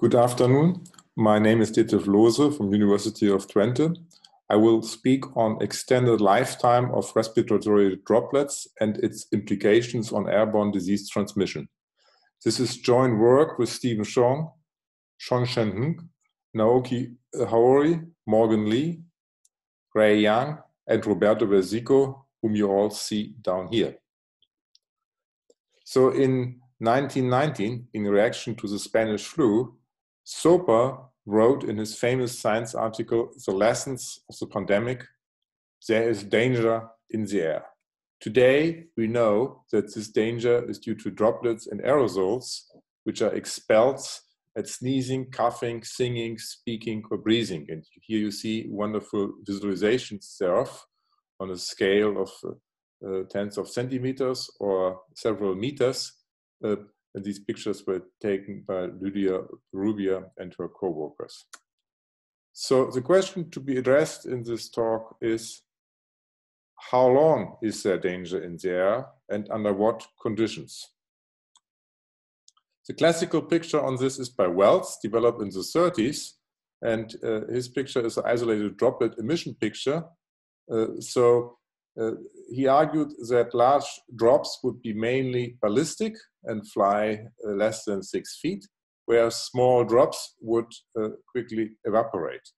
Good afternoon. My name is Detlef Lohse from University of Twente. I will speak on extended lifetime of respiratory droplets and its implications on airborne disease transmission. This is joint work with Stephen Chong, Xiangshen Heng, Naoki Hori, Morgan Lee, Rui Yang, and Roberto Verzicco, whom you all see down here. So in 1919, in reaction to the Spanish flu, Soper wrote in his famous science article, The Lessons of the Pandemic, there is danger in the air. Today, we know that this danger is due to droplets and aerosols, which are expelled at sneezing, coughing, singing, speaking, or breathing. And here you see wonderful visualizations thereof on a scale of uh, tens of centimeters or several meters. Uh, and these pictures were taken by Lydia Bourouiba and her co-workers. So the question to be addressed in this talk is, how long is there danger in the air and under what conditions? The classical picture on this is by Wells, developed in the 30s, and uh, his picture is an isolated droplet emission picture. Uh, so he argued that large drops would be mainly ballistic and fly uh, less than six feet, whereas small drops would uh, quickly evaporate.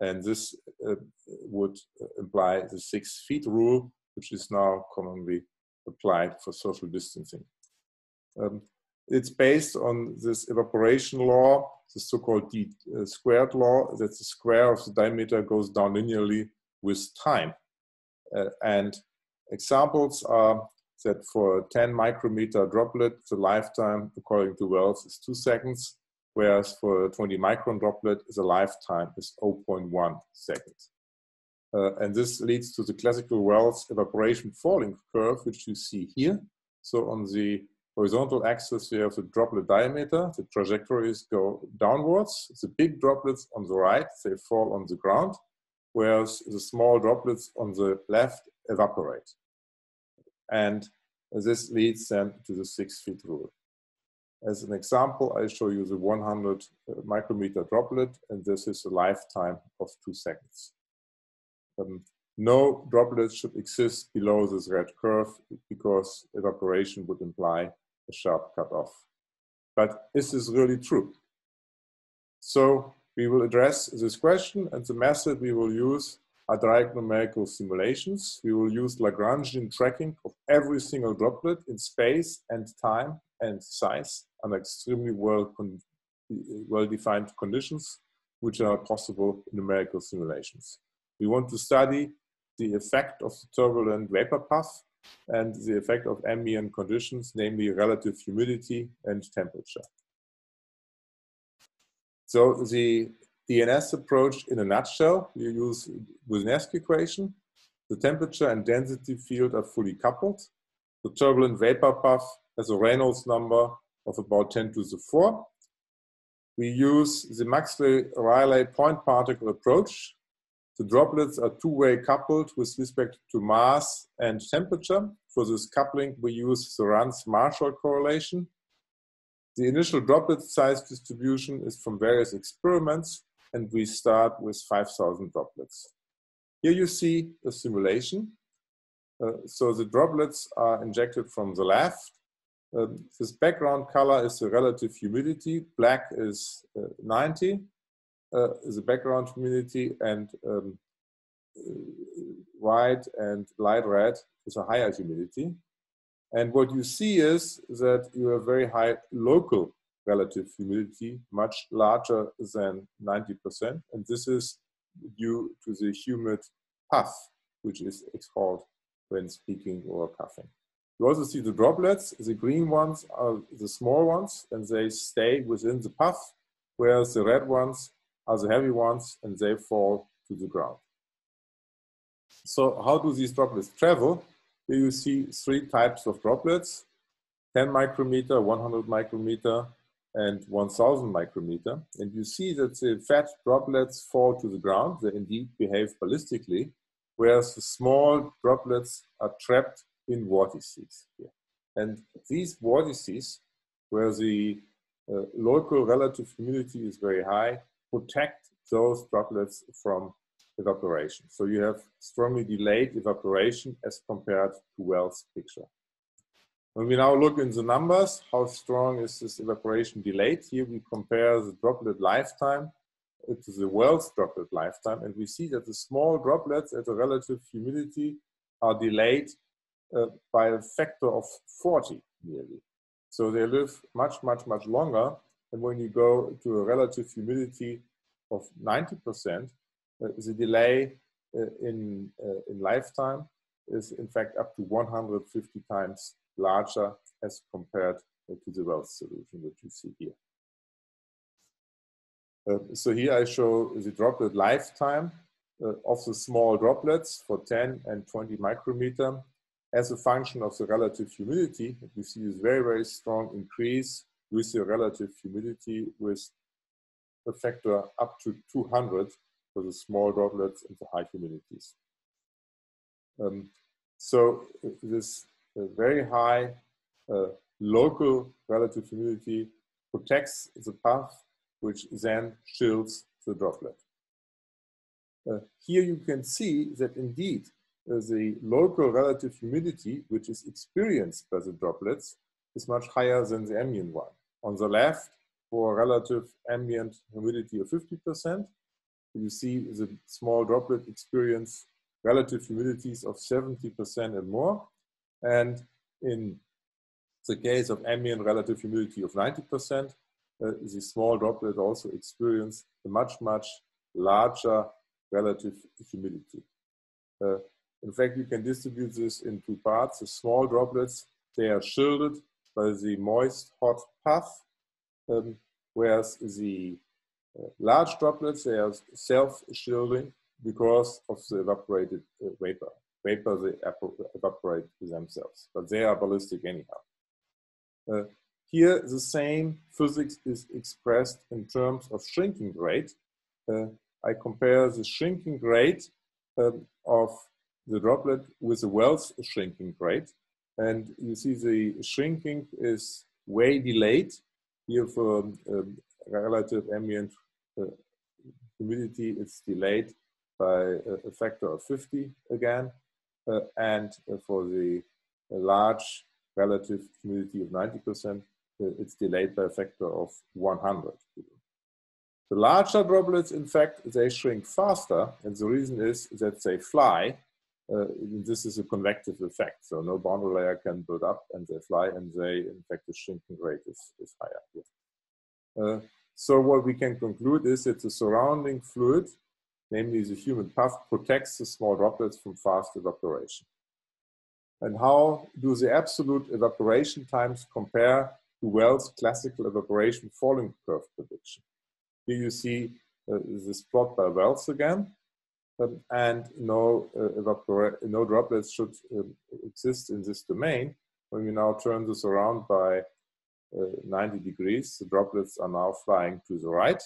And this uh, would imply the six feet rule, which is now commonly applied for social distancing. Um, it's based on this evaporation law, the so-called D uh, squared law, that the square of the diameter goes down linearly with time. Uh, and examples are that for a 10 micrometer droplet, the lifetime, according to Wells, is two seconds, whereas for a 20 micron droplet, the lifetime is 0.1 seconds. Uh, and this leads to the classical Wells evaporation falling curve, which you see here. So on the horizontal axis, we have the droplet diameter. The trajectories go downwards. The big droplets on the right, they fall on the ground, whereas the small droplets on the left evaporate. And this leads then to the six feet rule. As an example, I show you the 100 uh, micrometer droplet, and this is a lifetime of two seconds. Um, no droplets should exist below this red curve because evaporation would imply a sharp cutoff. But this is really true? So we will address this question and the method we will use are direct numerical simulations. We will use Lagrangian tracking of every single droplet in space and time and size under extremely well, well defined conditions, which are possible in numerical simulations. We want to study the effect of the turbulent vapor path and the effect of ambient conditions, namely relative humidity and temperature. So the DNS approach in a nutshell, you use Wisniewski equation. The temperature and density field are fully coupled. The turbulent vapor path has a Reynolds number of about 10 to the 4. We use the Maxey-Riley point particle approach. The droplets are two-way coupled with respect to mass and temperature. For this coupling, we use the Ranz-Marshall correlation. The initial droplet size distribution is from various experiments and we start with 5,000 droplets. Here you see a simulation. Uh, so the droplets are injected from the left. Um, this background color is the relative humidity. Black is uh, 90, uh, is the background humidity, and um, white and light red is a higher humidity. And what you see is that you have very high local relative humidity much larger than 90%. And this is due to the humid puff, which is exhaled when speaking or coughing. You also see the droplets. The green ones are the small ones and they stay within the puff, whereas the red ones are the heavy ones and they fall to the ground. So how do these droplets travel? You see three types of droplets, 10 micrometer, 100 micrometer, and 1000 micrometer. And you see that the fat droplets fall to the ground. They indeed behave ballistically, whereas the small droplets are trapped in vortices here. And these vortices, where the uh, local relative humidity is very high, protect those droplets from evaporation. So you have strongly delayed evaporation as compared to Wells' picture. When we now look in the numbers, how strong is this evaporation delayed? Here we compare the droplet lifetime to the Wells droplet lifetime, and we see that the small droplets at a relative humidity are delayed uh, by a factor of 40 nearly. So they live much, much, much longer. And when you go to a relative humidity of 90%, uh, the delay uh, in, uh, in lifetime is in fact up to 150 times larger as compared to the Wells solution that you see here. Uh, so here I show the droplet lifetime uh, of the small droplets for 10 and 20 micrometer as a function of the relative humidity. You see this very, very strong increase with the relative humidity with a factor up to 200 for the small droplets and the high humidities. Um, so this uh, very high uh, local relative humidity protects the path, which then chills the droplet. Uh, here you can see that indeed uh, the local relative humidity, which is experienced by the droplets, is much higher than the ambient one. On the left, for relative ambient humidity of 50%, you see the small droplet experience relative humidities of 70% and more. And in the case of ambient relative humidity of 90%, uh, the small droplet also experience a much, much larger relative humidity. Uh, in fact, you can distribute this in two parts. The small droplets, they are shielded by the moist hot puff, um, whereas the large droplets, they are self-shielding because of the evaporated uh, vapor. Vapor, they evaporate themselves, but they are ballistic anyhow. Uh, here, the same physics is expressed in terms of shrinking rate. Uh, I compare the shrinking rate um, of the droplet with the Wells shrinking rate. And you see the shrinking is way delayed. Here for um, relative ambient uh, humidity, it's delayed by a factor of 50 again. Uh, and for the large relative humidity of 90%, uh, it's delayed by a factor of 100. The larger droplets, in fact, they shrink faster, and the reason is that they fly. Uh, this is a convective effect, so no boundary layer can build up, and they fly, and they, in fact, the shrinking rate is, is higher. Uh, so what we can conclude is that the surrounding fluid, namely the humid puff, protects the small droplets from fast evaporation. And how do the absolute evaporation times compare to Wells' classical evaporation falling curve prediction? Here you see uh, this plot by Wells again. Um, and no, uh, no droplets should um, exist in this domain. When we now turn this around by uh, 90 degrees, the droplets are now flying to the right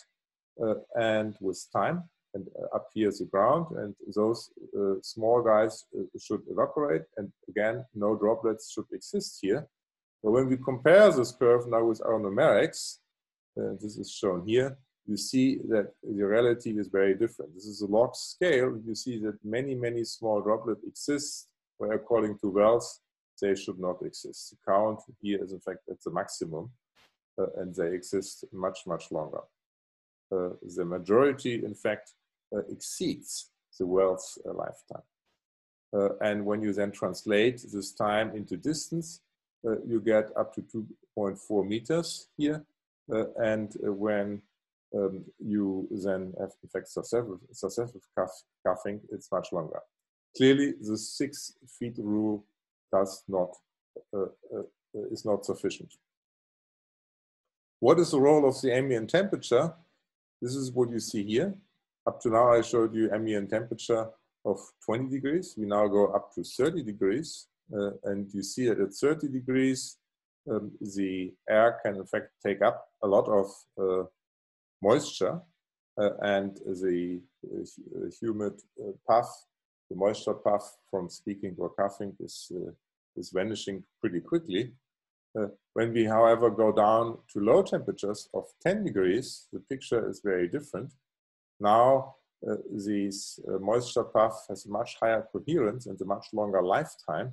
uh, and with time and uh, up here is the ground and those uh, small guys should evaporate and again no droplets should exist here. But when we compare this curve now with our numerics, this is shown here, you see that the reality is very different. This is a log scale. You see that many, many small droplets exist, where according to Wells, they should not exist. The count here is in fact at the maximum, uh, and they exist much, much longer. Uh, the majority, in fact, uh, exceeds the Wells uh, lifetime. Uh, and when you then translate this time into distance, uh, you get up to 2.4 meters here. and when um, you then have in fact successive, cuff, cuffing, it's much longer. Clearly, the six feet rule does not uh, uh, is not sufficient. What is the role of the ambient temperature? This is what you see here. Up to now, I showed you ambient temperature of 20 degrees. We now go up to 30 degrees. Uh, and you see that at 30 degrees, um, the air can in fact take up a lot of uh, moisture uh, and the uh, humid uh, puff, the moisture puff from speaking or coughing is, is vanishing pretty quickly. Uh, when we, however, go down to low temperatures of 10 degrees, the picture is very different. Now, uh, this uh, moisture puff has much higher coherence and a much longer lifetime,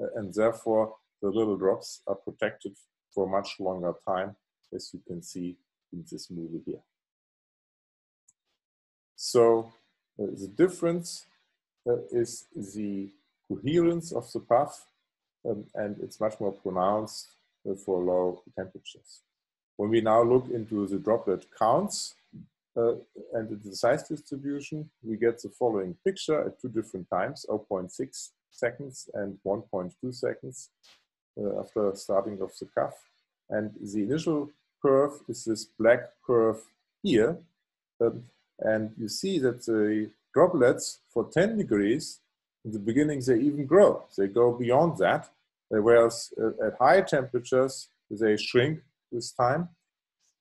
uh, and therefore the little drops are protected for much longer time, as you can see in this movie here. So uh, the difference uh, is the coherence of the puff, um, and it's much more pronounced uh, for low temperatures. When we now look into the droplet counts uh, and the size distribution, we get the following picture at two different times, 0.6 seconds and 1.2 seconds uh, after starting of the cuff. And the initial curve is this black curve here. Um, and you see that the droplets for 10 degrees, in the beginning, they even grow. They go beyond that. Uh, whereas uh, at high temperatures, they shrink this time.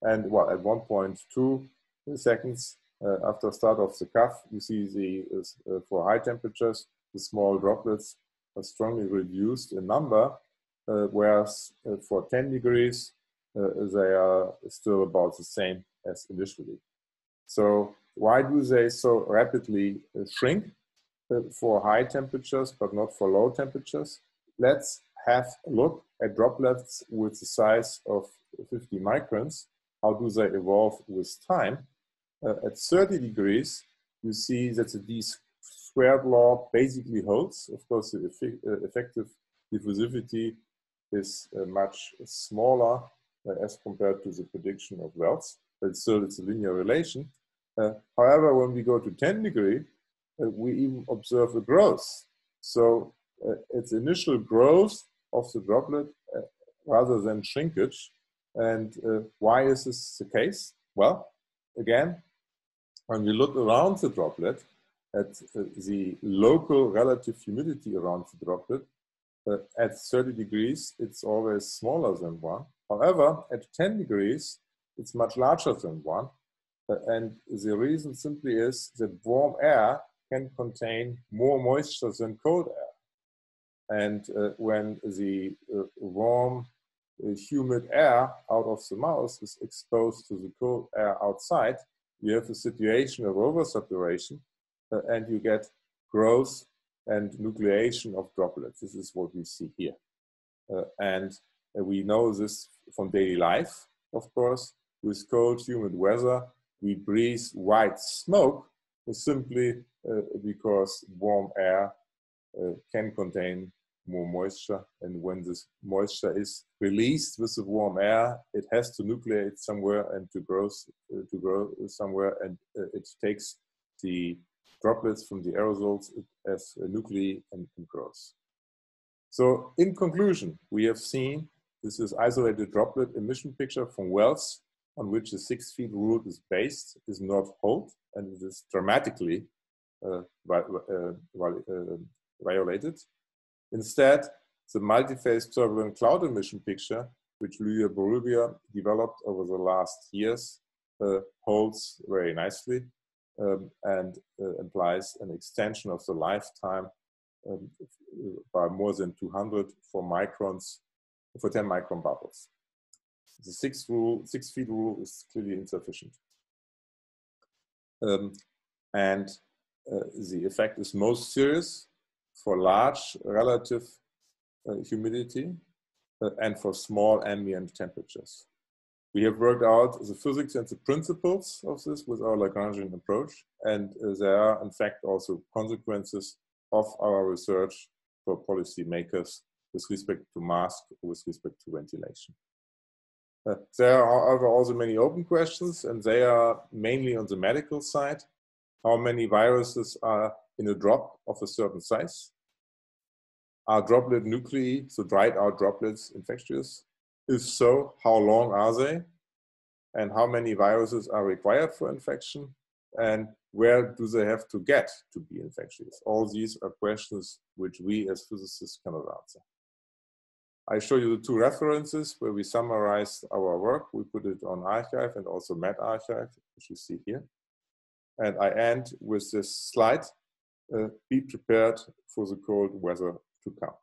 And well, at 1.2 seconds uh, after start of the cuff, you see the uh, for high temperatures, the small droplets are strongly reduced in number, uh, whereas uh, for 10 degrees, they are still about the same as initially. So why do they so rapidly shrink for high temperatures, but not for low temperatures? Let's have a look at droplets with the size of 50 microns. How do they evolve with time? Uh, at 30 degrees, you see that the d squared law basically holds. Of course, the uh, effective diffusivity is uh, much smaller uh, as compared to the prediction of Wells, but still it's a linear relation. Uh, however, when we go to 10 degree, uh, we even observe a growth. So its initial growth of the droplet uh, rather than shrinkage. And uh, why is this the case? Well, again, when we look around the droplet at uh, the local relative humidity around the droplet, uh, at 30 degrees, it's always smaller than one. However, at 10 degrees, it's much larger than one. And the reason simply is that warm air can contain more moisture than cold air. And uh, when the uh, warm, uh, humid air out of the mouse is exposed to the cold air outside, you have a situation of oversaturation uh, and you get growth and nucleation of droplets. This is what we see here. Uh, and we know this from daily life, of course. With cold, humid weather, we breathe white smoke simply because warm air can contain more moisture. And when this moisture is released with the warm air, it has to nucleate somewhere and to grow, uh, to grow somewhere. And uh, it takes the droplets from the aerosols as nuclei and, and grows. So in conclusion, we have seen this is isolated droplet emission picture from wells on which the six feet rule is based is not hold and it is dramatically uh, uh, uh, violated. Instead, the multi-phase turbulent cloud emission picture, which Lydia Bourouiba developed over the last years, uh, holds very nicely um, and uh, implies an extension of the lifetime um, by more than 200 for microns, for 10 micron bubbles. The six, rule, six feet rule is clearly insufficient. Um, and uh, the effect is most serious for large relative uh, humidity uh, and for small ambient temperatures. We have worked out the physics and the principles of this with our Lagrangian approach, and uh, there are, in fact, also consequences of our research for policymakers with respect to mask, with respect to ventilation. There are, however, also many open questions, and they are mainly on the medical side. How many viruses are in a drop of a certain size? Are droplet nuclei, so dried out droplets, infectious? If so, how long are they? And how many viruses are required for infection? And where do they have to get to be infectious? All these are questions which we as physicists cannot answer. I show you the two references where we summarized our work. We put it on arXiv and also medRxiv, which you see here. And I end with this slide. Uh, be prepared for the cold weather to come.